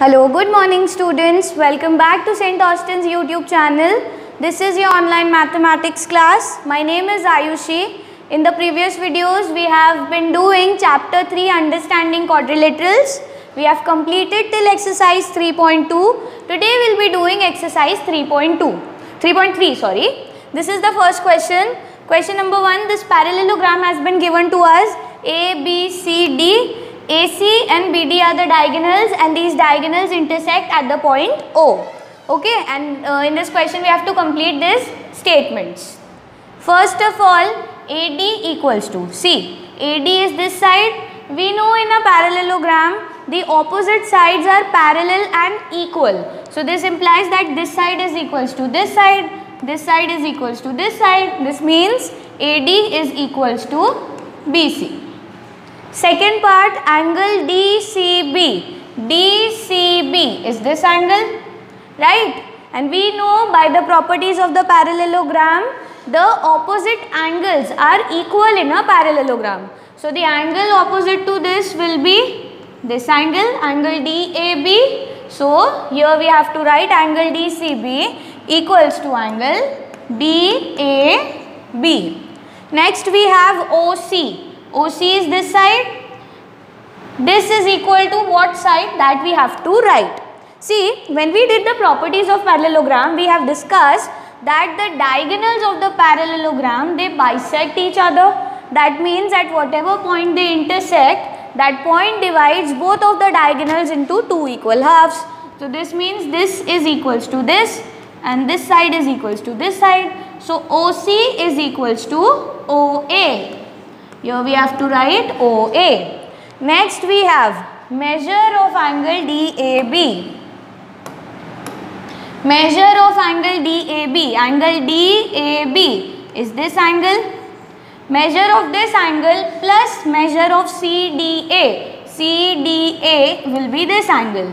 Hello, good morning students. Welcome back to St. Austin's YouTube channel. This is your online mathematics class. My name is Ayushi. In the previous videos, we have been doing chapter 3 understanding quadrilaterals. We have completed till exercise 3.2. Today we will be doing exercise 3.2. 3.3 sorry. This is the first question. Question number 1. This parallelogram has been given to us. A, B, C, D. AC and BD are the diagonals and these diagonals intersect at the point O. Okay and uh, in this question we have to complete these statements. First of all AD equals to see AD is this side. We know in a parallelogram the opposite sides are parallel and equal. So this implies that this side is equals to this side, this side is equals to this side. This means AD is equals to BC. Second part angle DCB. DCB is this angle right and we know by the properties of the parallelogram the opposite angles are equal in a parallelogram. So the angle opposite to this will be this angle angle DAB. So here we have to write angle DCB equals to angle DAB. Next we have OC. OC is this side. This is equal to what side that we have to write. See, when we did the properties of parallelogram, we have discussed that the diagonals of the parallelogram, they bisect each other. That means at whatever point they intersect, that point divides both of the diagonals into two equal halves. So, this means this is equals to this and this side is equals to this side. So, OC is equals to OA. Here we have to write OA. Next we have measure of angle DAB. Measure of angle DAB. Angle DAB is this angle. Measure of this angle plus measure of CDA. CDA will be this angle.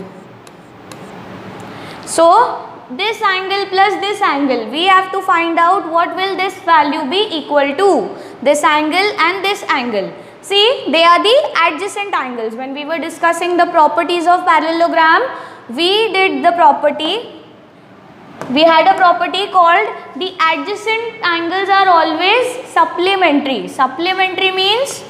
So, this angle plus this angle we have to find out what will this value be equal to this angle and this angle. See they are the adjacent angles. When we were discussing the properties of parallelogram we did the property we had a property called the adjacent angles are always supplementary. Supplementary means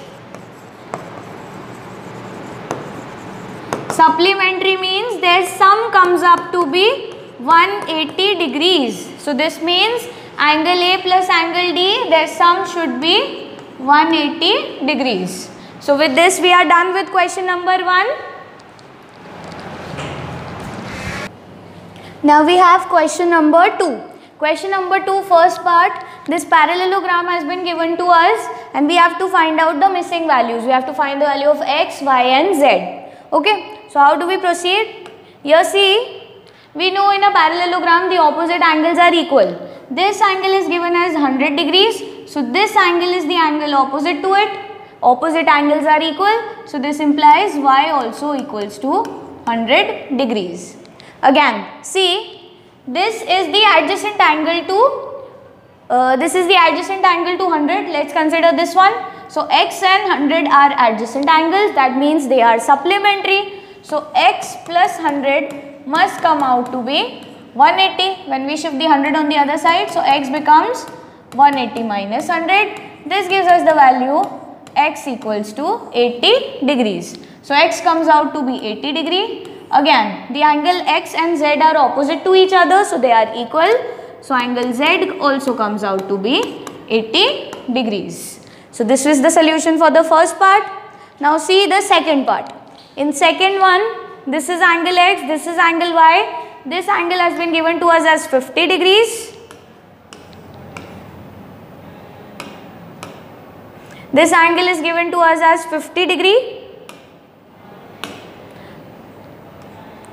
supplementary means their sum comes up to be 180 degrees. So this means angle A plus angle D their sum should be 180 degrees. So with this we are done with question number 1. Now we have question number 2. Question number 2 first part this parallelogram has been given to us and we have to find out the missing values. We have to find the value of x, y and z. Okay. So how do we proceed? Here see we know in a parallelogram the opposite angles are equal. This angle is given as 100 degrees. So this angle is the angle opposite to it. Opposite angles are equal. So this implies y also equals to 100 degrees. Again see this is the adjacent angle to uh, this is the adjacent angle to 100. Let's consider this one. So x and 100 are adjacent angles that means they are supplementary. So x plus 100 must come out to be 180 when we shift the 100 on the other side. So x becomes 180 minus 100. This gives us the value x equals to 80 degrees. So x comes out to be 80 degree. Again the angle x and z are opposite to each other so they are equal. So angle z also comes out to be 80 degrees. So this is the solution for the first part. Now see the second part. In second one, this is angle x, this is angle y. This angle has been given to us as 50 degrees. This angle is given to us as 50 degree.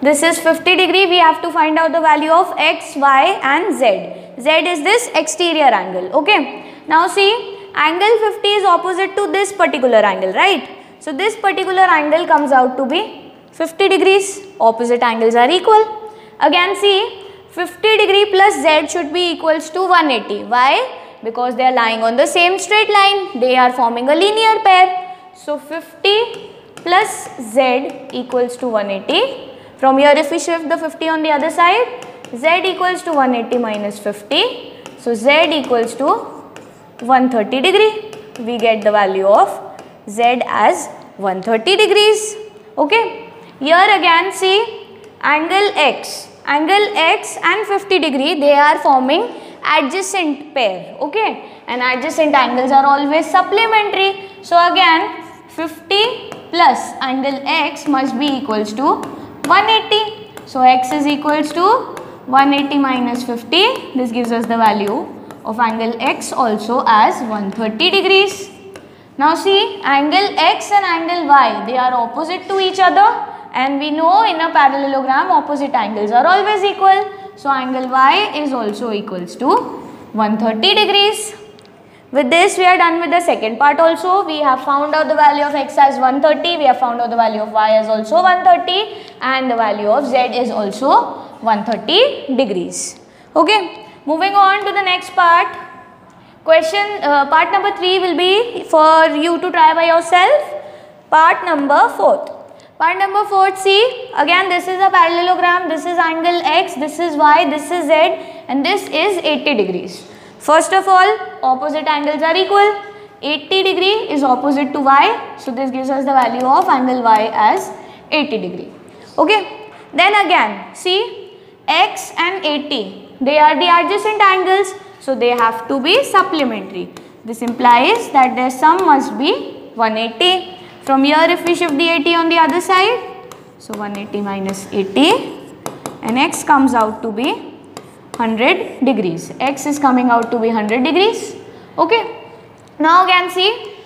This is 50 degree. We have to find out the value of x, y and z. z is this exterior angle. Okay. Now see, angle 50 is opposite to this particular angle, right? So this particular angle comes out to be 50 degrees. Opposite angles are equal. Again see, 50 degree plus z should be equals to 180. Why? Because they are lying on the same straight line. They are forming a linear pair. So 50 plus z equals to 180 From here if we shift the 50 on the other side, z equals to 180 minus 50. So z equals to 130 degree. We get the value of z as 130 degrees. Okay. Here again see angle x. Angle x and 50 degree they are forming adjacent pair. Okay. And adjacent angles are always supplementary. So again 50 plus angle x must be equals to 180. So x is equals to 180 minus 50. This gives us the value of angle x also as 130 degrees. Now see angle x and angle y they are opposite to each other and we know in a parallelogram opposite angles are always equal. So angle y is also equals to 130 degrees. With this we are done with the second part also. We have found out the value of x as 130, we have found out the value of y as also 130 and the value of z is also 130 degrees. Okay, moving on to the next part. Question uh, part number 3 will be for you to try by yourself. Part number 4th. Part number 4 C. again this is a parallelogram, this is angle x, this is y, this is z and this is 80 degrees. First of all, opposite angles are equal. 80 degree is opposite to y. So, this gives us the value of angle y as 80 degree. Okay. Then again, see x and 80, they are the adjacent angles. So, they have to be supplementary. This implies that their sum must be 180. From here, if we shift the 80 on the other side, so 180 minus 80 and x comes out to be 100 degrees. X is coming out to be 100 degrees. Okay. Now again see,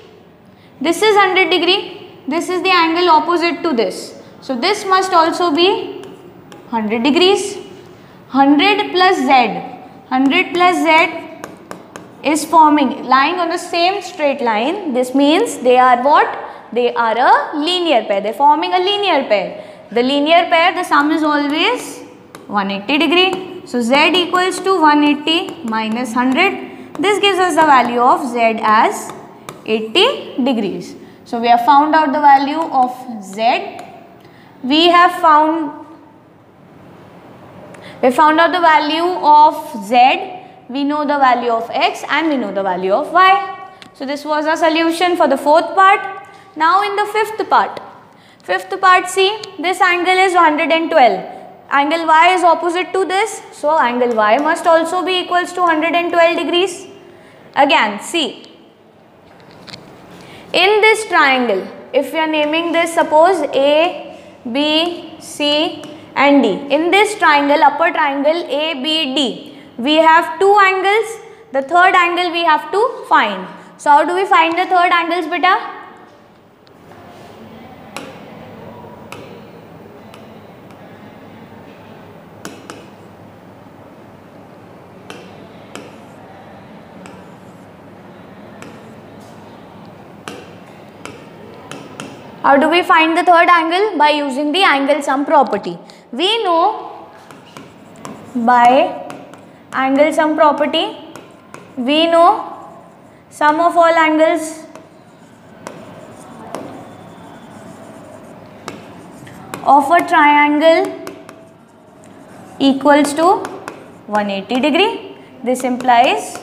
this is 100 degree. This is the angle opposite to this. So this must also be 100 degrees. 100 plus z. 100 plus z is forming lying on the same straight line. This means they are what? They are a linear pair. They are forming a linear pair. The linear pair, the sum is always 180 degree. So z equals to 180 minus 100. This gives us the value of z as 80 degrees. So we have found out the value of z. We have found we found out the value of z. We know the value of x and we know the value of y. So this was a solution for the fourth part. Now in the fifth part. Fifth part see this angle is 112 angle y is opposite to this. So, angle y must also be equals to 112 degrees. Again, see, in this triangle, if we are naming this suppose A, B, C and D. In this triangle, upper triangle A, B, D, we have two angles. The third angle we have to find. So, how do we find the third angles beta? How do we find the third angle? By using the angle sum property. We know by angle sum property, we know sum of all angles of a triangle equals to 180 degree. This implies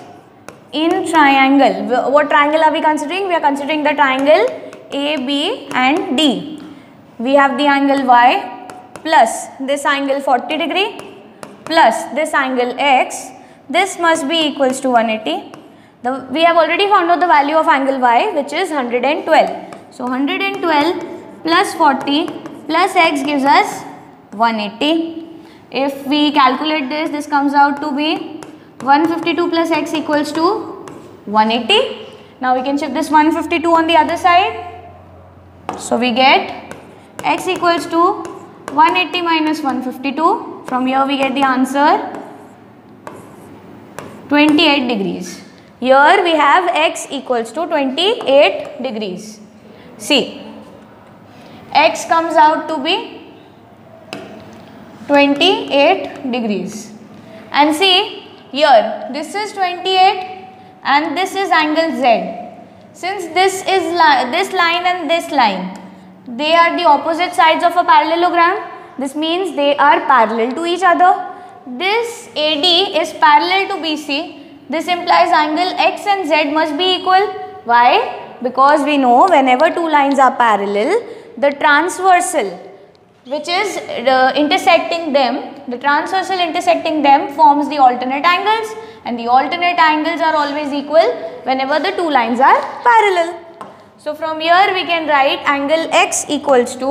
in triangle, what triangle are we considering? We are considering the triangle a, B and D. We have the angle Y plus this angle 40 degree plus this angle X. This must be equals to 180. The, we have already found out the value of angle Y which is 112. So 112 plus 40 plus X gives us 180. If we calculate this, this comes out to be 152 plus X equals to 180. Now we can shift this 152 on the other side. So we get x equals to 180 minus 152. From here we get the answer 28 degrees. Here we have x equals to 28 degrees. See, x comes out to be 28 degrees. And see, here this is 28 and this is angle z. Since this is li this line and this line, they are the opposite sides of a parallelogram This means they are parallel to each other. This AD is parallel to BC. This implies angle X and Z must be equal. Why? Because we know whenever two lines are parallel, the transversal which is uh, intersecting them, the transversal intersecting them forms the alternate angles and the alternate angles are always equal whenever the two lines are parallel. So from here we can write angle x equals to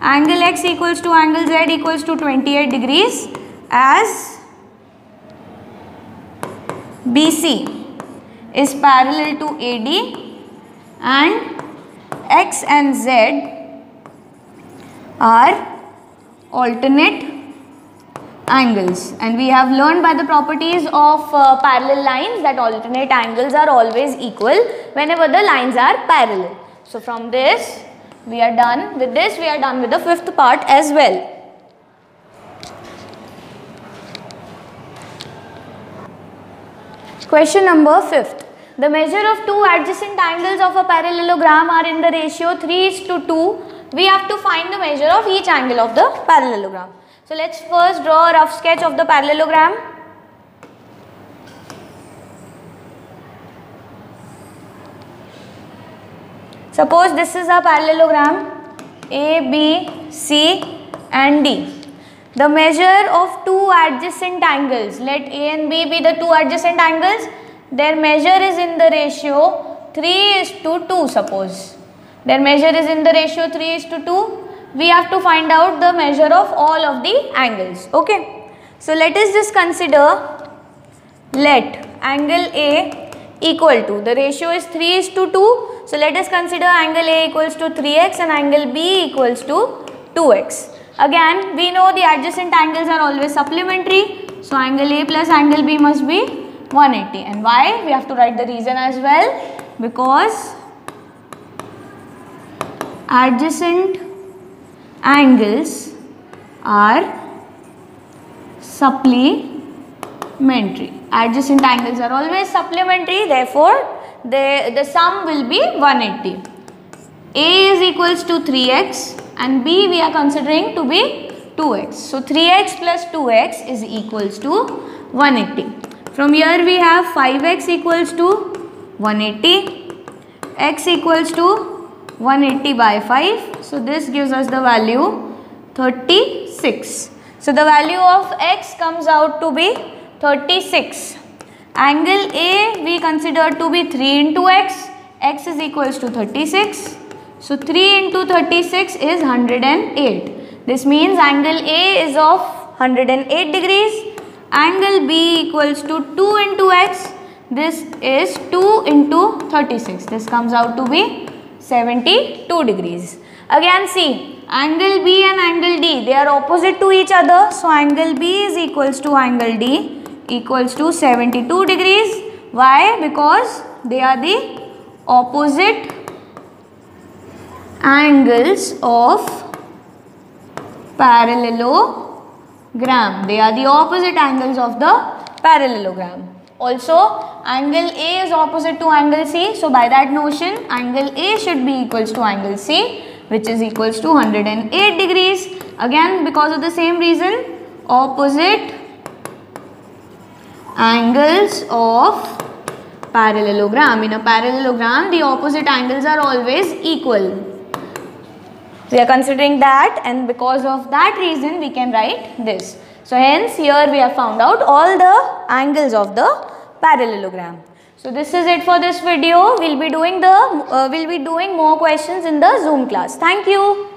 angle x equals to angle z equals to 28 degrees as BC is parallel to AD and x and z are alternate angles and we have learned by the properties of uh, parallel lines that alternate angles are always equal whenever the lines are parallel. So from this we are done with this we are done with the fifth part as well. Question number fifth. The measure of two adjacent angles of a parallelogram are in the ratio 3 is to 2 we have to find the measure of each angle of the parallelogram. So let's first draw a rough sketch of the parallelogram. Suppose this is a parallelogram A, B, C and D. The measure of two adjacent angles, let A and B be the two adjacent angles, their measure is in the ratio 3 is to 2 suppose. Their measure is in the ratio 3 is to 2. We have to find out the measure of all of the angles. Okay. So let us just consider let angle A equal to the ratio is 3 is to 2. So let us consider angle A equals to 3x and angle B equals to 2x. Again we know the adjacent angles are always supplementary. So angle A plus angle B must be 180 and why? We have to write the reason as well because adjacent angles are supplementary. Adjacent angles are always supplementary therefore the, the sum will be 180. A is equals to 3x and B we are considering to be 2x. So 3x plus 2x is equals to 180. From here we have 5x equals to 180, x equals to 180 by 5. So this gives us the value 36. So the value of x comes out to be 36. Angle A we consider to be 3 into x. x is equals to 36. So 3 into 36 is 108. This means angle A is of 108 degrees. Angle B equals to 2 into x. This is 2 into 36. This comes out to be 72 degrees. Again see angle B and angle D they are opposite to each other. So angle B is equals to angle D equals to 72 degrees. Why? Because they are the opposite angles of parallelogram. They are the opposite angles of the parallelogram. Also angle A is opposite to angle C. So by that notion angle A should be equals to angle C which is equals to 108 degrees. Again because of the same reason opposite angles of parallelogram. In a parallelogram the opposite angles are always equal. We are considering that and because of that reason we can write this. So hence here we have found out all the angles of the parallelogram. So this is it for this video. We'll be doing the uh, we'll be doing more questions in the Zoom class. Thank you.